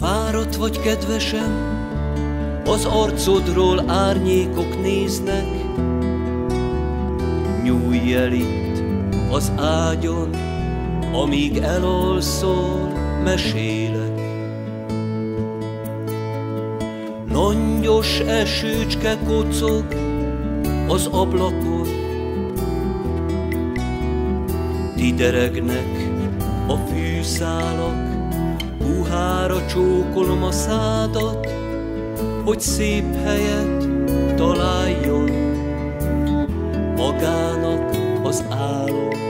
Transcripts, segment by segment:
Fáradt vagy kedvesem, az arcodról árnyékok néznek, Nyújj el itt az ágyon, amíg elalszol, mesélek. Nangyos esőcske kocog az ablakon, Tideregnek a fűszálak, puhára csókolom a szádat, hogy szép helyet találjon magának az álom.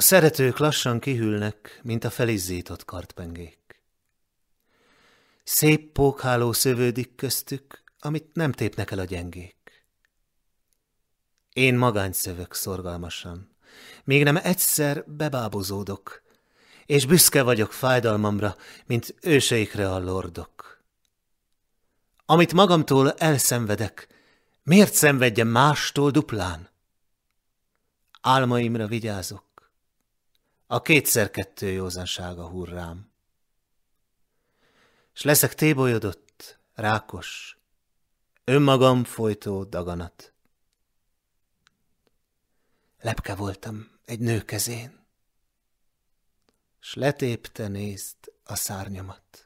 szeretők lassan kihűlnek, mint a felizzított kartpengék. Szép pókháló szövődik köztük, amit nem tépnek el a gyengék. Én magány szövök szorgalmasan, még nem egyszer bebábozódok, és büszke vagyok fájdalmamra, mint őseikre a lordok. Amit magamtól elszenvedek, miért szenvedjem mástól duplán? Álmaimra vigyázok, a kétszer-kettő józansága hurrám. S leszek tébolyodott, rákos, önmagam folytó daganat. Lepke voltam egy nő kezén, s letépte nézd a szárnyamat.